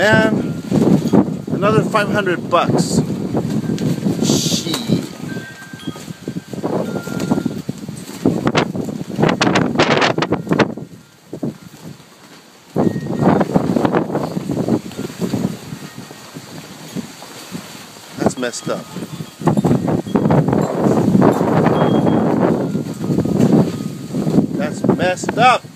Man, Another 500 bucks. Shit. That's messed up. That's messed up.